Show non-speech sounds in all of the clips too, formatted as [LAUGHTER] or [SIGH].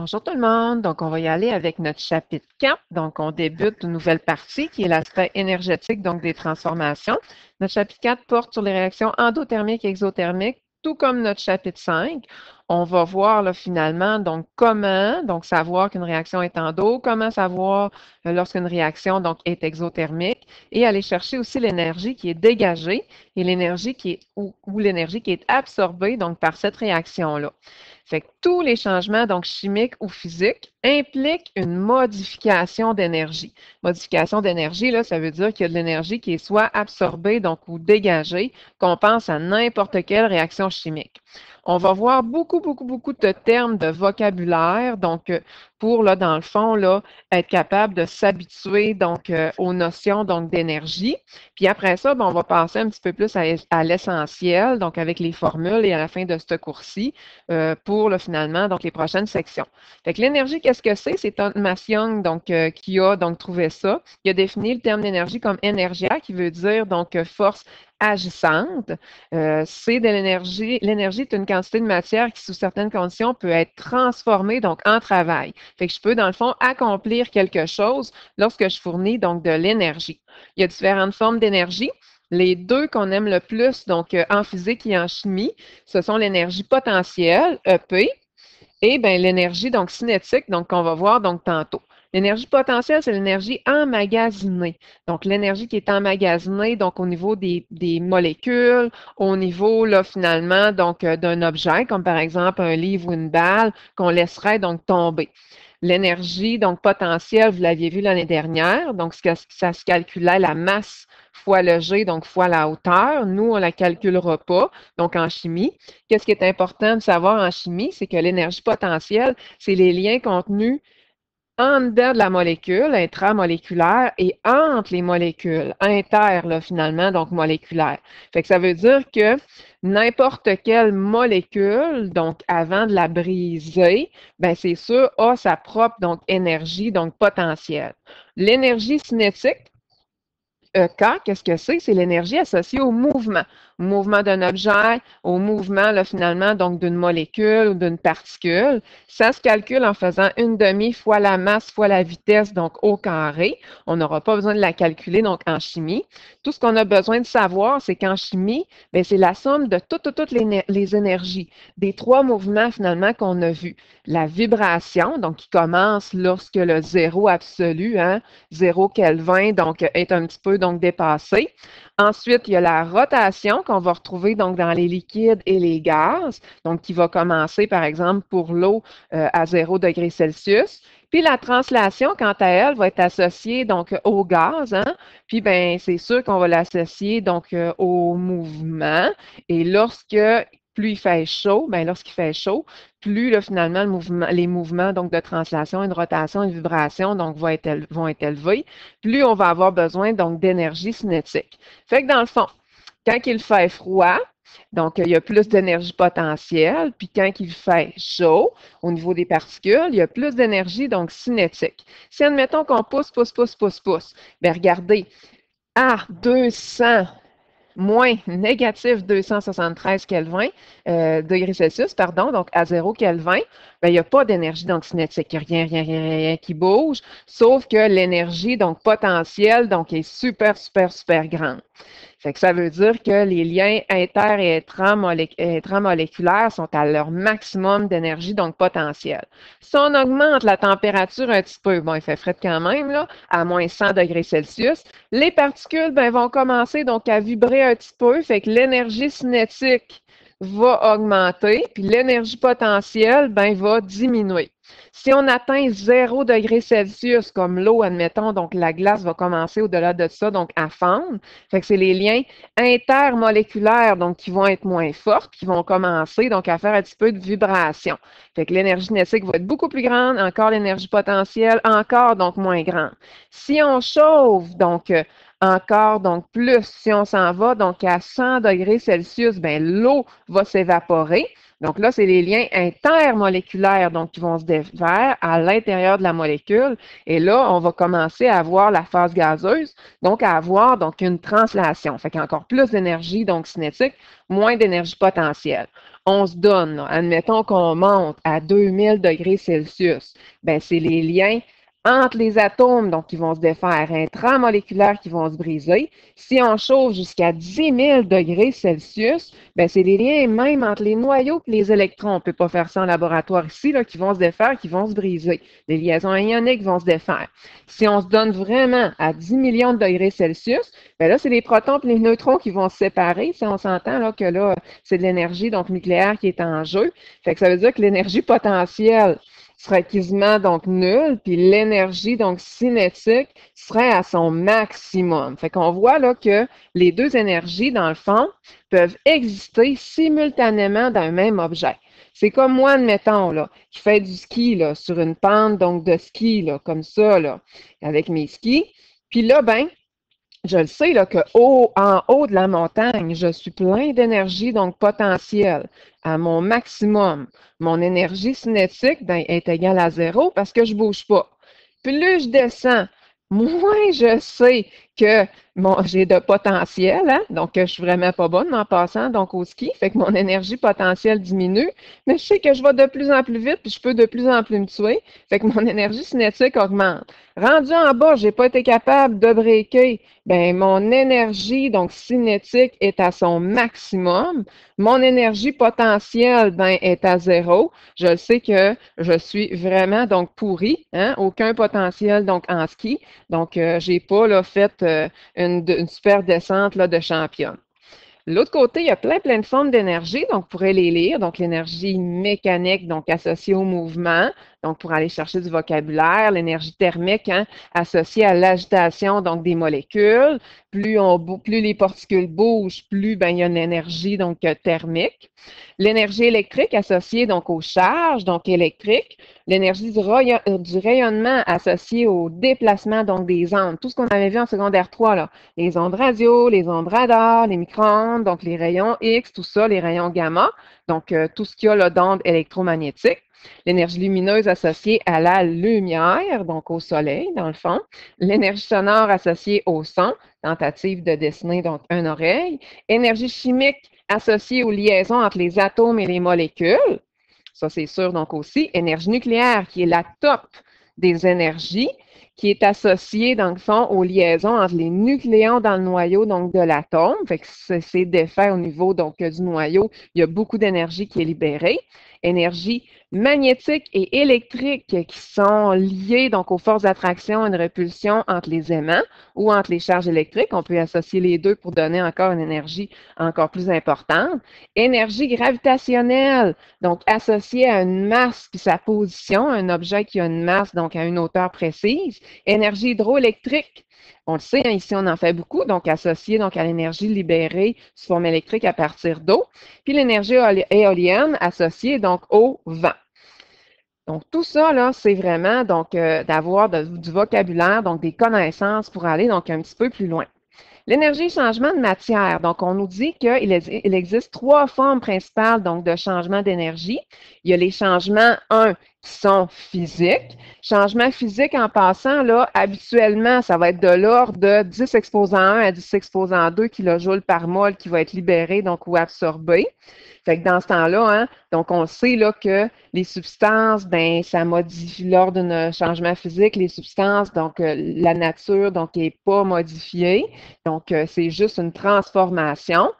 Bonjour tout le monde. Donc, on va y aller avec notre chapitre 4. Donc, on débute une nouvelle partie qui est l'aspect énergétique, donc des transformations. Notre chapitre 4 porte sur les réactions endothermiques et exothermiques, tout comme notre chapitre 5 on va voir finalement donc comment donc savoir qu'une réaction est endo, comment savoir euh, lorsqu'une réaction donc est exothermique et aller chercher aussi l'énergie qui est dégagée et l'énergie qui est ou, l'énergie qui est absorbée donc par cette réaction là. Fait que tous les changements donc chimiques ou physiques impliquent une modification d'énergie. Modification d'énergie là, ça veut dire qu'il y a de l'énergie qui est soit absorbée donc ou dégagée, qu'on pense à n'importe quelle réaction chimique. On va voir beaucoup, beaucoup, beaucoup de termes de vocabulaire. Donc, euh, pour, là, dans le fond, là, être capable de s'habituer donc euh, aux notions donc d'énergie. Puis après ça, ben, on va passer un petit peu plus à, l'essentiel, donc avec les formules et à la fin de ce cours-ci, euh, pour le finalement donc les prochaines sections. L'énergie, qu'est-ce que c'est? C'est Thomas Young donc qui a donc trouvé ça. Il a défini le terme d'énergie comme énergia, qui veut dire donc force agissante. Euh, c'est de l'énergie. L'énergie est une quantité de matière qui, sous certaines conditions, peut être transformée donc en travail. Je peux, dans le fond, accomplir quelque chose lorsque je fournis donc de l'énergie. Il y a différentes formes d'énergie. Les deux qu'on aime le plus, donc euh, en physique et en chimie, ce sont l'énergie potentielle, EP, et ben, l'énergie donc cinétique, donc qu'on va voir donc tantôt. L'énergie potentielle, c'est l'énergie emmagasinée. Donc, l'énergie qui est emmagasinée, donc au niveau des, molécules, au niveau, là, finalement, donc euh, d'un objet, comme par exemple un livre ou une balle, qu'on laisserait donc tomber. L'énergie, donc potentielle, vous l'aviez vu l'année dernière, donc ça se calculait la masse fois le G, donc fois la hauteur. Nous, on ne la calculera pas, donc en chimie. Qu'est-ce qui est important de savoir en chimie? C'est que l'énergie potentielle, c'est les liens contenus en dedans de la molécule intramoléculaire et entre les molécules, inter, là, finalement, donc moléculaire. Fait que ça veut dire que n'importe quelle molécule, donc avant de la briser, ben c'est sûr, a sa propre donc, énergie, donc potentielle. L'énergie cinétique, EK, qu'est-ce que c'est? C'est l'énergie associée au mouvement mouvement d'un objet, au mouvement finalement donc d'une molécule ou d'une particule. Ça se calcule en faisant une demi fois la masse fois la vitesse, donc au carré. On n'aura pas besoin de la calculer donc en chimie. Tout ce qu'on a besoin de savoir, c'est qu'en chimie, ben, c'est la somme de toutes, toutes les, les énergies des trois mouvements finalement qu'on a vus. La vibration, donc qui commence lorsque le zéro absolu, hein, zéro Kelvin, donc est un petit peu donc dépassé. Ensuite, il y a la rotation qu'on va retrouver donc dans les liquides et les gaz, donc qui va commencer par exemple pour l'eau euh, à 0 degré Celsius. Puis la translation, quant à elle, va être associée donc au gaz. Hein? Puis ben c'est sûr qu'on va l'associer donc euh, au mouvement. Et lorsque plus il fait chaud, ben lorsqu'il fait chaud, plus finalement les mouvements donc, de translation, une rotation, une vibration donc, vont être, élevés, plus on va avoir besoin d'énergie cinétique. Fait que dans le fond, quand il fait froid, donc, il y a plus d'énergie potentielle, puis quand il fait chaud, au niveau des particules, il y a plus d'énergie, donc cinétique. Si, admettons qu'on pousse, pousse, pousse, pousse, pousse, bien regardez, à 200 moins négatif 273 Kelvin, euh, degrés Celsius, pardon, donc à 0 Kelvin, ben, il n'y a pas d'énergie donc cinétique, il n'y a rien, rien, rien, rien qui bouge, sauf que l'énergie donc potentielle donc est super, super, super grande. Fait que ça veut dire que les liens inter- et intramoléculaires sont à leur maximum d'énergie, donc potentielle. Si on augmente la température un petit peu, bon, il fait frais quand même, à moins 100 degrés Celsius, les particules ben, vont commencer donc à vibrer un petit peu, que l'énergie cinétique va augmenter, puis l'énergie potentielle ben, va diminuer. Si on atteint 0 degré Celsius, comme l'eau, admettons, donc la glace va commencer au-delà de ça, donc à fondre. Fait que c'est les liens intermoléculaires, donc qui vont être moins forts, qui vont commencer donc à faire un petit peu de vibration. Fait l'énergie cinétique va être beaucoup plus grande, encore l'énergie potentielle, encore donc moins grande. Si on chauffe, donc euh, encore donc plus, si on s'en va donc à 100 degrés Celsius, ben l'eau va s'évaporer. Donc là, c'est les liens intermoléculaires donc, qui vont se défaire à l'intérieur de la molécule. Et là, on va commencer à avoir la phase gazeuse, donc à avoir donc une translation. Fait qu'il y a encore plus d'énergie donc cinétique, moins d'énergie potentielle. on se donne, admettons qu'on monte à 2000 degrés Celsius, ben c'est les liens entre les atomes, donc qui vont se défaire, intramoléculaires qui vont se briser. Si on chauffe jusqu'à 10 000 degrés Celsius, ben c'est les liens même entre les noyaux et les électrons. On ne peut pas faire ça en laboratoire ici, là, qui vont se défaire, qui vont se briser. Les liaisons ioniques vont se défaire. Si on se donne vraiment à 10 millions de degrés Celsius, ben là, c'est les protons et les neutrons qui vont se séparer. Si on s'entend là, que là, c'est de l'énergie donc nucléaire qui est en jeu. Ça veut dire que l'énergie potentielle serait quasiment donc nul, puis l'énergie donc cinétique serait à son maximum. Fait qu'on voit là que les deux énergies, dans le fond, peuvent exister simultanément dans un même objet. C'est comme moi, admettons, là, qui fais du ski là, sur une pente donc de ski, là, comme ça, là, avec mes skis. Puis là, ben, je le sais là, que haut, en haut de la montagne, je suis plein d'énergie, donc potentielle, à mon maximum. Mon énergie cinétique ben, est égale à zéro parce que je ne bouge pas. Plus je descends, moins je sais que [LAUGHS] j'ai de potentiel, hein? donc je suis vraiment pas bonne en passant donc au ski, fait que mon énergie potentielle diminue, mais je sais que je vais de plus en plus vite, puis je peux de plus en plus me tuer, fait que mon [LAUGHS] énergie cinétique augmente. Rendu en bas, j'ai pas été capable de breaker, ben mon énergie donc cinétique est à son maximum, mon énergie potentielle ben est à zéro. Je sais que je suis vraiment donc pourri, hein? aucun potentiel donc en ski, donc euh, j'ai pas là fait euh, une, super descente de championne. L'autre côté, il y a plein, plein de formes d'énergie, donc vous pourrez les lire. Donc, l'énergie mécanique, donc associée au mouvement, donc pour aller chercher du vocabulaire, l'énergie thermique, hein, associée à l'agitation, donc des molécules. Plus, on, plus les particules bougent, plus ben, il y a une énergie donc thermique. L'énergie électrique associée donc aux charges, donc électriques. L'énergie du, du, rayonnement associée au déplacement donc des ondes. Tout ce qu'on avait vu en secondaire 3, là. les ondes radio, les ondes radar, les micro-ondes, donc les rayons X, tout ça, les rayons gamma, donc euh, tout ce qu'il y a d'ondes électromagnétiques. L'énergie lumineuse associée à la lumière, donc au soleil, dans le fond. L'énergie sonore associée au son, tentative de dessiner donc une oreille. Énergie chimique associée aux liaisons entre les atomes et les molécules. Ça, c'est sûr, donc aussi. Énergie nucléaire, qui est la top des énergies, qui est associée, dans le fond, aux liaisons entre les nucléons dans le noyau, donc de l'atome. Fait que c'est défait au niveau donc, du noyau. Il y a beaucoup d'énergie qui est libérée énergie magnétique et électrique qui sont liées donc aux forces d'attraction et de répulsion entre les aimants ou entre les charges électriques. On peut associer les deux pour donner encore une énergie encore plus importante. Énergie gravitationnelle, donc associée à une masse puis sa position, un objet qui a une masse donc à une hauteur précise. Énergie hydroélectrique, on le sait, hein, ici, on en fait beaucoup, donc associé donc, à l'énergie libérée sous forme électrique à partir d'eau, puis l'énergie éolienne associée donc au vent. Donc, tout ça, c'est vraiment donc euh, d'avoir du vocabulaire, donc des connaissances pour aller donc un petit peu plus loin. L'énergie changement de matière. Donc, on nous dit qu'il existe trois formes principales donc, de changement d'énergie. Il y a les changements, un, sont physiques. Changement physique en passant, là, habituellement, ça va être de l'ordre de 10 exposants 1 à 10 exposants 2 kJ par mol qui va être libéré donc ou absorbé. Fait que dans ce temps-là, hein, donc on sait là, que les substances, ben, ça modifie lors d'un changement physique, les substances, donc euh, la nature, donc n'est pas modifiée. Donc, euh, c'est juste une transformation.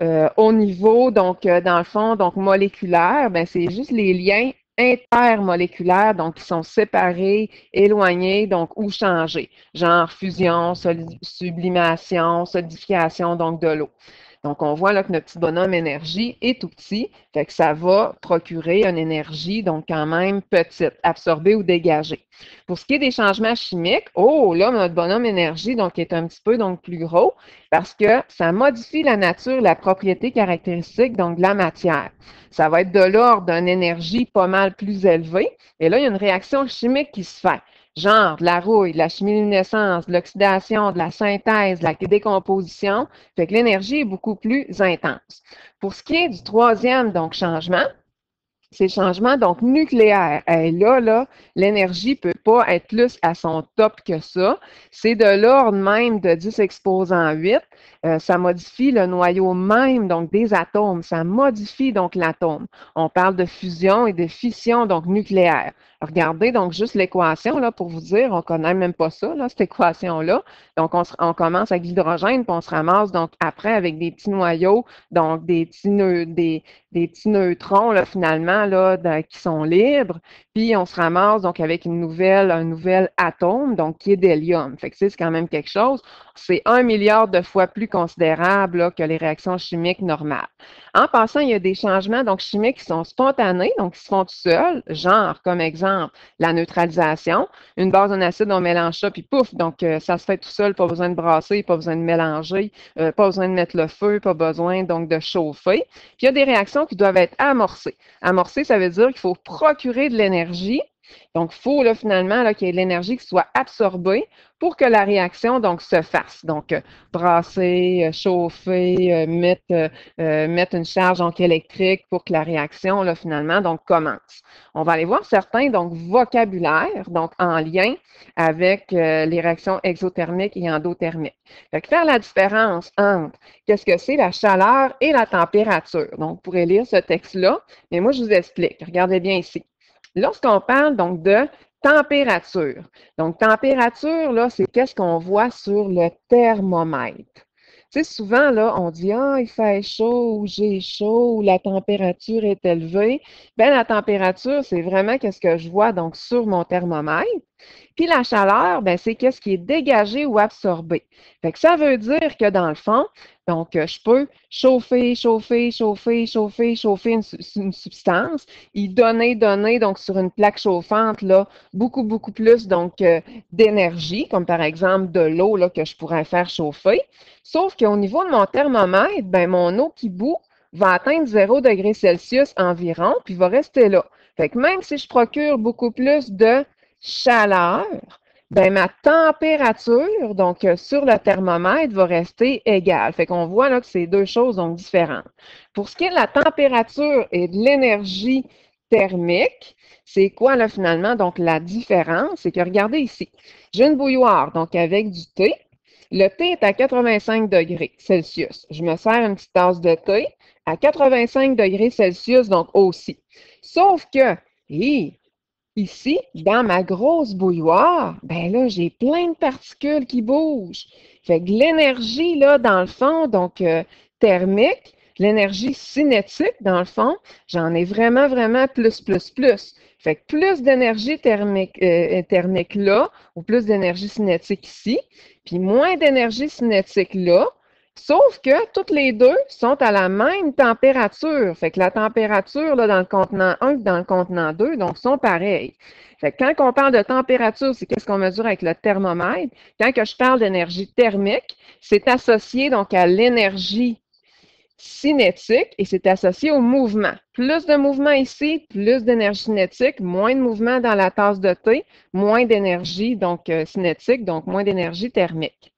Euh, au niveau, donc, dans le fond, donc moléculaire, ben, c'est juste les liens intermoléculaires, donc qui sont séparés, éloignés, donc ou changés, genre fusion, sublimation, solidification donc de l'eau. Donc, on voit là que notre petit bonhomme énergie est tout petit, fait que ça va procurer une énergie, donc quand même petite, absorbée ou dégagée. Pour ce qui est des changements chimiques, oh, là, notre bonhomme énergie, donc, est un petit peu plus gros parce que ça modifie la nature, la propriété caractéristique, donc, de la matière. Ça va être de l'ordre d'une énergie pas mal plus élevée. Et là, il y a une réaction chimique qui se fait genre de la rouille, de la chimiluminescence, de l'oxydation, de la synthèse, de la décomposition, fait que l'énergie est beaucoup plus intense. Pour ce qui est du troisième donc changement, ces changements donc nucléaires. Et là, là, l'énergie peut pas être plus à son top que ça. C'est de l'ordre même de 10 exposant 8. Euh, ça modifie le noyau même donc des atomes. Ça modifie donc l'atome. On parle de fusion et de fission donc nucléaire. Regardez donc juste l'équation là pour vous dire, on connaît même pas ça là, cette équation là. Donc on, commence avec l'hydrogène puis on se ramasse donc après avec des petits noyaux donc des petits des, des petits neutrons finalement là, qui sont libres. Puis on se ramasse donc avec un nouvel atome, donc qui est d'hélium. Fait que c'est quand même quelque chose. C'est un milliard de fois plus considérable que les réactions chimiques normales. En passant, il y a des changements donc chimiques qui sont spontanés, donc qui se font tout seuls, genre comme exemple la neutralisation. Une base d'un acide, on mélange ça, puis pouf, donc euh, ça se fait tout seul, pas besoin de brasser, pas besoin de mélanger, euh, pas besoin de mettre le feu, pas besoin donc de chauffer. Puis il y a des réactions qui doivent être amorcées. Amorcer, ça veut dire qu'il faut procurer de l'énergie donc, il faut finalement qu'il y ait de l'énergie qui soit absorbée pour que la réaction se fasse. Donc, euh, brasser, euh, chauffer, euh, mettre, une charge électrique pour que la réaction, finalement, commence. On va aller voir certains donc, vocabulaires donc, en lien avec les réactions exothermiques et endothermiques. Faire la différence entre qu'est-ce que c'est la chaleur et la température. Donc, vous pourrez lire ce texte-là, mais moi, je vous explique. Regardez bien ici. Lorsqu'on parle donc de température, donc température, là, c'est qu'est-ce qu'on voit sur le thermomètre. Souvent, là, on dit Ah, il fait chaud j'ai chaud la température est élevée. Bien, la température, c'est vraiment qu'est-ce que je vois donc sur mon thermomètre. Puis la chaleur, ben, c'est qu'est-ce qui est dégagé ou absorbé. Fait que ça veut dire que dans le fond, donc euh, je peux chauffer, chauffer, chauffer, chauffer, chauffer une, substance, y donner, donner donc sur une plaque chauffante là beaucoup beaucoup plus donc euh, d'énergie, comme par exemple de l'eau là que je pourrais faire chauffer. Sauf qu'au niveau de mon thermomètre, ben mon eau qui bout va atteindre 0 degré Celsius environ, puis va rester là. Fait que même si je procure beaucoup plus de chaleur, ben ma température, donc euh, sur le thermomètre, va rester égale. Fait qu'on voit là que c'est deux choses donc différentes. Pour ce qui est de la température et de l'énergie thermique, c'est quoi là finalement? Donc la différence, c'est que regardez ici, j'ai une bouilloire donc avec du thé. Le thé est à 85 degrés Celsius. Je me sers une petite tasse de thé à 85 degrés Celsius, donc aussi. Sauf que, Ici, dans ma grosse bouilloire, ben là, j'ai plein de particules qui bougent. Fait que l'énergie, là, dans le fond, donc euh, thermique, l'énergie cinétique, dans le fond, j'en ai vraiment, vraiment plus, plus, plus. Fait que plus d'énergie thermique, euh, thermique là, ou plus d'énergie cinétique ici, puis moins d'énergie cinétique là, Sauf que toutes les deux sont à la même température. Fait que la température là, dans le contenant 1 et dans le contenant 2, donc, sont pareilles. Quand on parle de température, c'est qu'est-ce qu'on mesure avec le thermomètre? Quand que je parle d'énergie thermique, c'est associé donc à l'énergie cinétique et c'est associé au mouvement. Plus de mouvement ici, plus d'énergie cinétique, moins de mouvement dans la tasse de thé, moins d'énergie donc euh, cinétique, donc moins d'énergie thermique.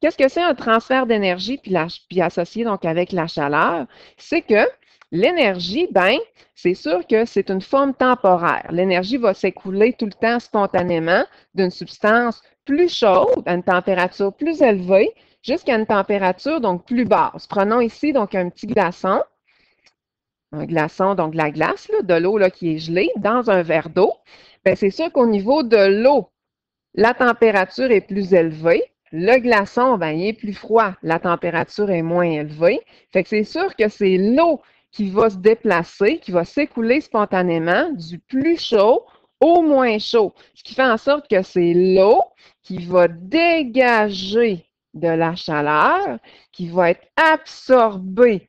Qu'est-ce que c'est un transfert d'énergie puis, associé donc avec la chaleur? C'est que l'énergie, ben, c'est sûr que c'est une forme temporaire. L'énergie va s'écouler tout le temps spontanément d'une substance plus chaude à une température plus élevée jusqu'à une température donc plus basse. Prenons ici donc un petit glaçon. Un glaçon, donc la glace, de l'eau qui est gelée dans un verre d'eau. Ben, c'est sûr qu'au niveau de l'eau, la température est plus élevée. Le glaçon, ben, il est plus froid, la température est moins élevée. Fait que c'est sûr que c'est l'eau qui va se déplacer, qui va s'écouler spontanément du plus chaud au moins chaud. Ce qui fait en sorte que c'est l'eau qui va dégager de la chaleur, qui va être absorbée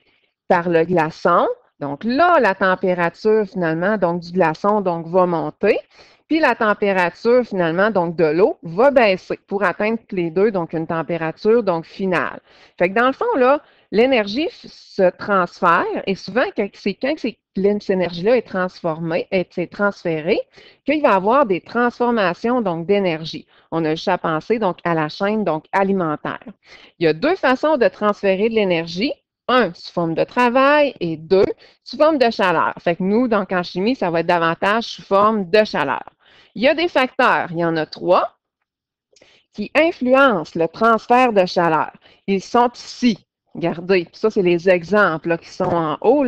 par le glaçon. Donc là, la température finalement donc, du glaçon donc, va monter. Puis la température, finalement, donc de l'eau, va baisser pour atteindre les deux, donc une température donc finale. Fait que dans le fond, là, l'énergie se transfère et souvent, c'est quand cette énergie-là est transformée, est transférée, qu'il va y avoir des transformations donc d'énergie. On a juste à penser donc à la chaîne donc alimentaire. Il y a deux façons de transférer de l'énergie. un, sous forme de travail et deux, sous forme de chaleur. Fait que nous, donc en chimie, ça va être davantage sous forme de chaleur. Il y a des facteurs, il y en a trois, qui influencent le transfert de chaleur. Ils sont ici. Regardez, ça, c'est les exemples qui sont en haut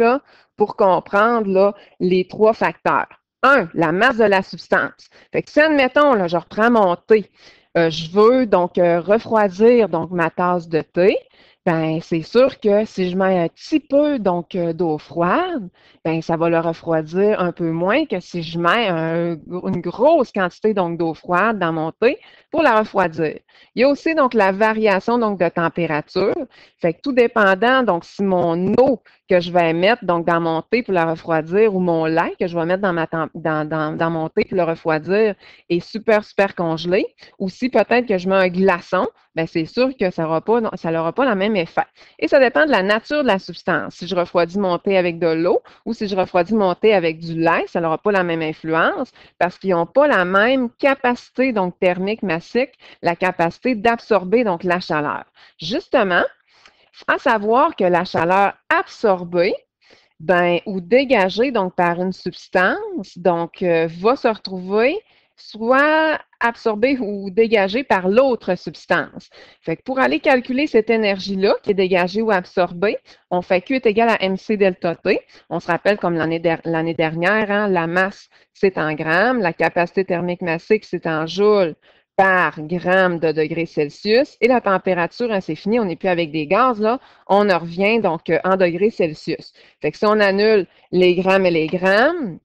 pour comprendre les trois facteurs. Un, la masse de la substance. Fait que si, admettons, je reprends mon thé, euh, je veux donc euh, refroidir donc ma tasse de thé, ben c'est sûr que si je mets un petit peu donc euh, d'eau froide, ben ça va le refroidir un peu moins que si je mets une grosse quantité donc d'eau froide dans mon thé pour la refroidir. Il y a aussi donc la variation donc de température. Fait que tout dépendant donc si mon eau que je vais mettre donc dans mon thé pour la refroidir ou mon lait que je vais mettre dans, ma dans, dans, dans mon thé pour le refroidir est super, super congelé, ou si peut-être que je mets un glaçon, bien c'est sûr que ça n'aura pas, ça pas le même effet. Et ça dépend de la nature de la substance. Si je refroidis mon thé avec de l'eau ou si je refroidis mon thé avec du lait, ça n'aura pas la même influence parce qu'ils n'ont pas la même capacité donc thermique massique, la capacité d'absorber donc la chaleur. Justement, à savoir que la chaleur absorbée ben, ou dégagée donc, par une substance donc, euh, va se retrouver soit absorbée ou dégagée par l'autre substance. Fait pour aller calculer cette énergie-là qui est dégagée ou absorbée, on fait Q est égal à mc delta T. On se rappelle comme l'année dernière, hein, la masse, c'est en grammes, la capacité thermique massique, c'est en joules par gramme de degrés Celsius. Et la température, hein, c'est fini, on n'est plus avec des gaz, là. On en revient donc euh, en degrés Celsius. Fait que si on annule les grammes et les grammes,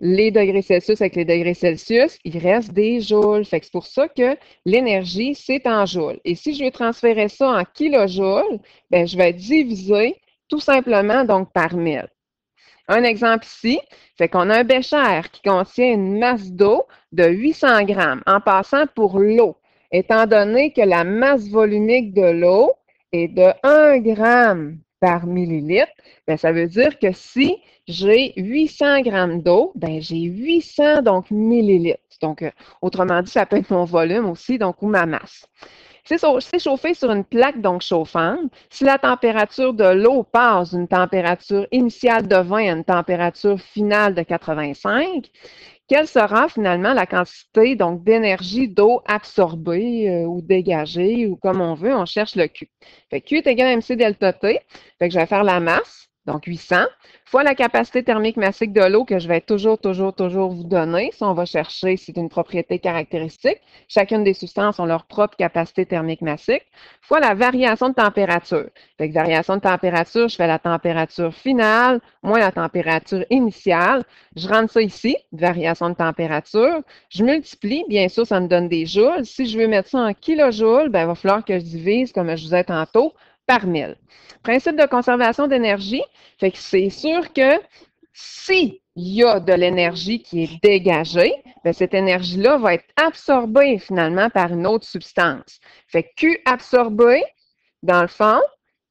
les degrés Celsius avec les degrés Celsius, il reste des joules. Fait c'est pour ça que l'énergie, c'est en joules. Et si je veux transférer ça en kilojoules, ben, je vais diviser tout simplement donc par 1000. Un exemple ici, fait qu'on a un bécher qui contient une masse d'eau de 800 grammes en passant pour l'eau. Étant donné que la masse volumique de l'eau est de 1 gramme par millilitre, bien, ça veut dire que si j'ai 800 grammes d'eau, ben j'ai 800 donc millilitres. Donc, euh, autrement dit, ça peut être mon volume aussi, donc ou ma masse. C'est chauffé sur une plaque donc chauffante. Si la température de l'eau passe d'une température initiale de 20 à une température finale de 85, quelle sera finalement la quantité donc d'énergie d'eau absorbée euh, ou dégagée ou comme on veut, on cherche le Q? Fait Q est égal à mc delta T. Fait que je vais faire la masse donc 800, fois la capacité thermique massique de l'eau que je vais toujours, toujours, toujours vous donner. Si on va chercher, c'est une propriété caractéristique. Chacune des substances ont leur propre capacité thermique massique, fois la variation de température. Avec variation de température, je fais la température finale moins la température initiale. Je rentre ça ici, variation de température. Je multiplie, bien sûr, ça me donne des joules. Si je veux mettre ça en kilojoules, ben, il va falloir que je divise, comme je vous disais tantôt, par 1000. Principe de conservation d'énergie, fait que c'est sûr que s'il y a de l'énergie qui est dégagée, bien, cette énergie-là va être absorbée finalement par une autre substance. Fait Q absorbé, dans le fond,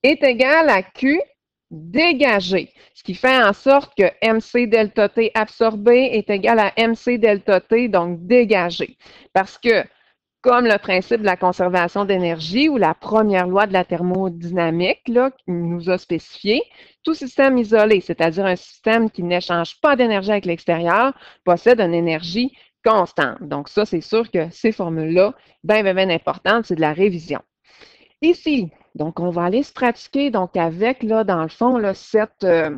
est égal à Q dégagé, ce qui fait en sorte que MC delta T absorbé est égal à MC delta T, donc dégagé. Parce que comme le principe de la conservation d'énergie ou la première loi de la thermodynamique là, qui nous a spécifié, tout système isolé, c'est-à-dire un système qui n'échange pas d'énergie avec l'extérieur, possède une énergie constante. Donc ça, c'est sûr que ces formules-là, bien, bien, bien importantes, c'est de la révision. Ici, donc on va aller se pratiquer donc avec, là, dans le fond, là, cette, euh,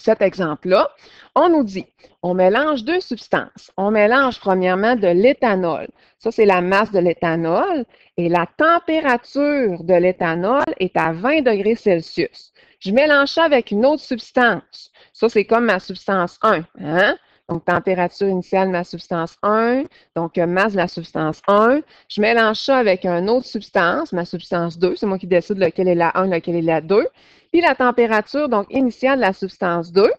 cet exemple-là, on nous dit, on mélange deux substances. On mélange premièrement de l'éthanol. Ça, c'est la masse de l'éthanol et la température de l'éthanol est à 20 degrés Celsius. Je mélange ça avec une autre substance. Ça, c'est comme ma substance 1. Hein? Donc, température initiale de ma substance 1, donc euh, masse de la substance 1. Je mélange ça avec une autre substance, ma substance 2. C'est moi qui décide lequel est la 1, lequel est la 2. Puis la température donc initiale de la substance 2,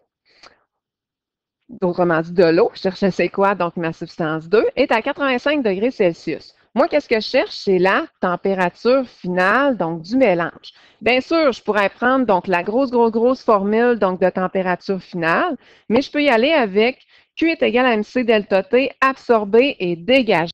autrement dit de l'eau, je cherche c'est quoi, donc ma substance 2, est à 85 degrés Celsius. Moi, qu'est-ce que je cherche? C'est la température finale, donc du mélange. Bien sûr, je pourrais prendre donc la grosse, grosse, grosse formule donc de température finale, mais je peux y aller avec Q est égal à mc delta T absorbé et dégagé.